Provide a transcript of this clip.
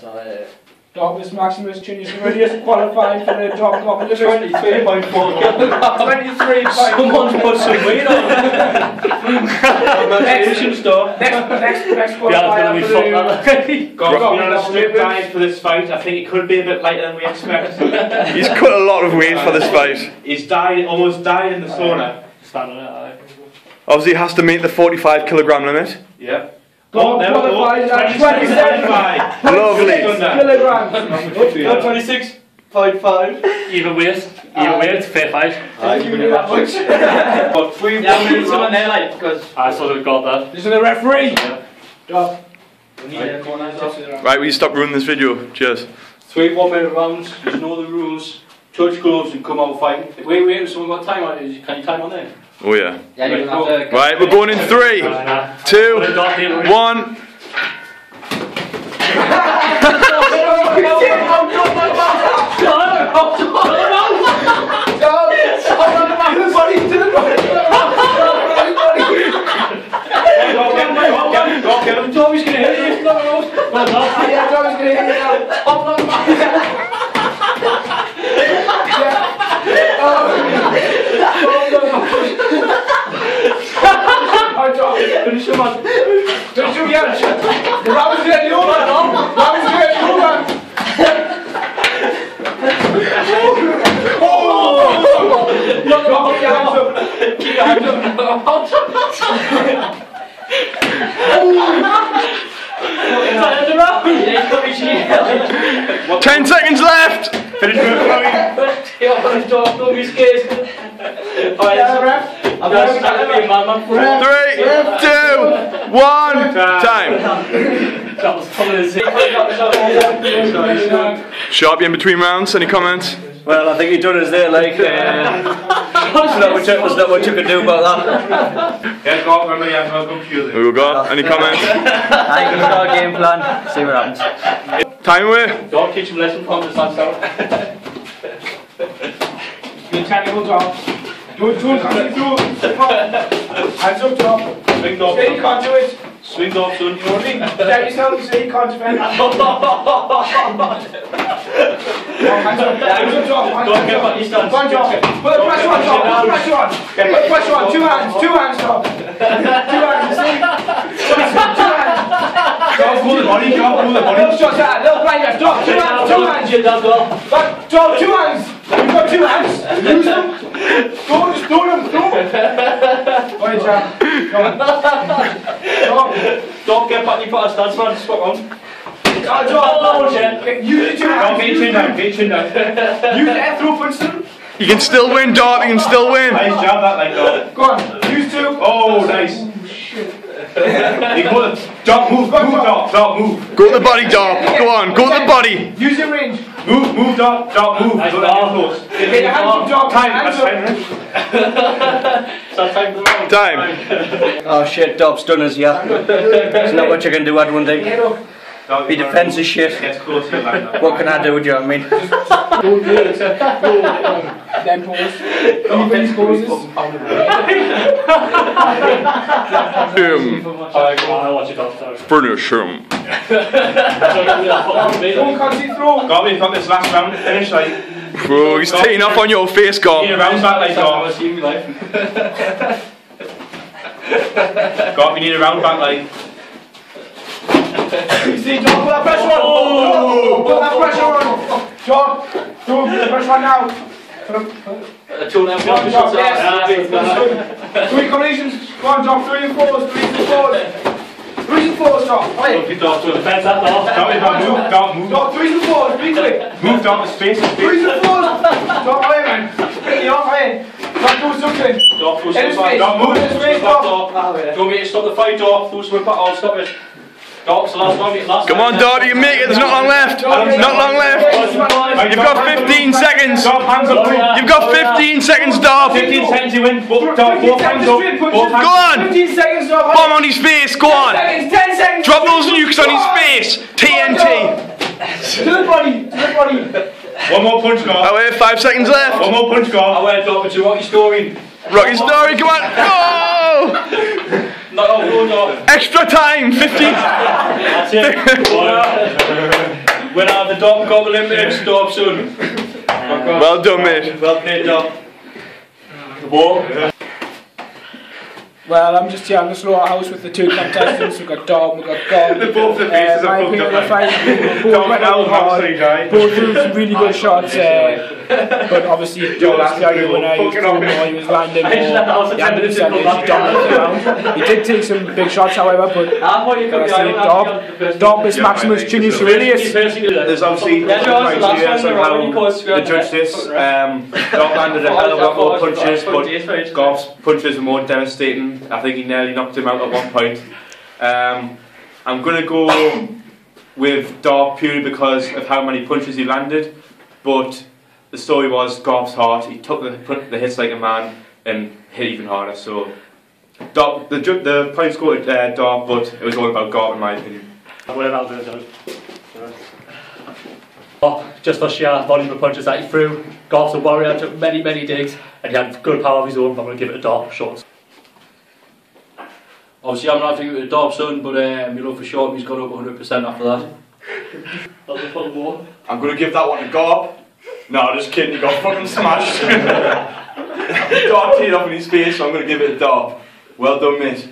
So, uh, Douglas Maximus Junior Meridius qualified for the top competition. 23.4 kilograms. 23 Someone's put some weight on. Congratulations, dog. Next, next, next yeah, qualifier it's for going to be the... fun. that. Got to be Right. on a strict diet for this fight. I think it could be a bit lighter than we expect. He's cut a lot of weight for this fight. He's died, almost died in the sauna. Stand on it, aye. Obviously, he has to meet the 45 kilogram limit. Yeah. Dog there we go. at 27.5. Lovely. kilograms. 26.5. Even weight, even weight, fair fight. Thank you very much. But three Yeah, we need someone there, like, because I sort of got that. This is the referee. Dog. Right, will you stop ruining this video? Cheers. Three one minute rounds. You know the rules. Touch gloves and come out fighting. Wait, wait. Someone got time on it. Can you time on there? Oh, yeah. Yeah, you don't have to. Right, we're going in three, two, one. Tommy's gonna hit you. Yeah, Dog's gonna hit you now. Oh, Dog. Finish him on. Finish him again. The round is nearly over. Round is nearly over. Oh! Dog, put your hands up. Keep your hands up. Ten seconds left. Finish with Chloe. Yeah, ref. Three, two, one. Time. That was fun as. Sharpie in between rounds. Any comments? Well, I think he done us there, like. Uh, there's, not much, there's not much you can do about that. Yeah, go on, remember, you have no computer. Who we got? Any comments? I think we've got a game plan. See what happens. Time away. Don't teach him lesson from the sunset. Be technical, Dog. Do it, do it, do it. Hands up, Dog. Swing dog, Say you can't do it. Swing dog, son. You know what I mean? Get yourself, you say you can't defend. Dog, hands up. Hands up, Dog. Hands Don't get Dog. what he's done. Go on, Dog. Put the pressure on, Dog. Put the pressure on. Put the pressure on. Two hands, two hands. Two hands, see? Two hands. Dog, pull the body, dog, pull the body. Shots out, little blind left. Dog, two hands, two hands. Two hands. You've got two hands. Use them. Go, just do them. Go. Oi, Jack. Go on. Dog. Don't get back, you put a stance man, spot on. Oh, Dog. Use the two Dog, hands. get your chin down, get your chin down. Use the air through punch them. You can still win, Darp. You can still win. Nice job, that, like, dog. Go on. Use two. Oh, nice. Oh, you go, dog, move, move, dog, dog, move. Go to the body, Darp. Go on. Go to the body. Use your range. Move, move, dog, dog, move. Nice Don't ball. let you close. Get your Dog. Time, Hands time, time for the round. Time. Oh shit, Dob's done us, yeah. There's not much I can do, I don't think. Head up. Dog, He defends his shit. Get close to your line. now. What can I do, do you know what I mean? Don't do it. Then. Defense poses. Boom. Alright, I'll watch it off. Finish him. Don't can't see through. Got me, got this last round. Finish, like, Bro, he's teeing off on your face, need a Garp. round back, like, I've dog. never seen in my life. Got, we need a round back, like. You see, John, put that pressure on. Oh, put that pressure on. John, do put the pressure on now. Two. Three collisions, one drop, three and fours, three and fours. Three and fours, drop. Don't do it. That's that last. Don't move, don't move. Three and fours, be quick. Move down the space. Three and fours. Ah, stop, stop man. Get your arm in. Don't do something. Stop. Don't move. Don't move. Stop. Don't make it move. the fight Don't move. Move. it. Dog, it's the last one, last Come on, time. You can make it. There's not long left. Not long left. You've got 15 seconds. Dog, hands up. You've got 15 seconds, Darp. 15 seconds to win. Four, dog, 15 both hands up. seconds, Both Go on. 15 seconds, John. Bomb on his face. Go 10 on. seconds, 10 seconds. Drop those nukes on his face. TNT. To the body, to the body. One more punch, Oh, go. wait, five seconds left. One more punch, I go. went dog, but you what you scoring? Rocky Story, come on. Go! Not all, dog. Extra time. 15. That's it. Winner of the Dom Cup Olympics, Dobson. Well done, mate. Well played, Dom. The ball. Well, I'm just here on the slaughterhouse with the two contestants. We've got Dom, we've got Gom. The both the Uh, faces my are of fucked the up. both Dom went out hard. Both threw some really good shots, uh, but obviously Dom was the only winner. He was doing more, he was landing I just the more. He had 10 the minutes to go percentage, he dominated the round. He did take some big shots, however, but I thought you could be say Dom, Dom is Maximus Junius Aurelius. There's obviously Yeah, the last criteria on the one you posted, how to judge this. Um, Dom landed a hell of a lot more punches, but Garp's punches were more devastating. I think he nearly knocked him out at one point. Um, I'm going to go with Darp purely because of how many punches he landed, but the story was Garp's heart. He took the, put the hits like a man and hit even harder. So Darp, the, ju- the points go to uh, Darp, but it was all about Garp in my opinion. Whatever I'll do it, John. Oh, just for sheer volume of punches that he threw. Garp's a warrior, took many, many digs, and he had good power of his own, but I'm going to give it a dot, short. Obviously, I'm going to have to give it to Dobson, but um, you know for sure he's got up 100% after that. I'm going to give that one to Gob. No, just kidding, you got fucking smashed. Darp teed up in his face, so I'm going to give it a Dob. Well done, mate.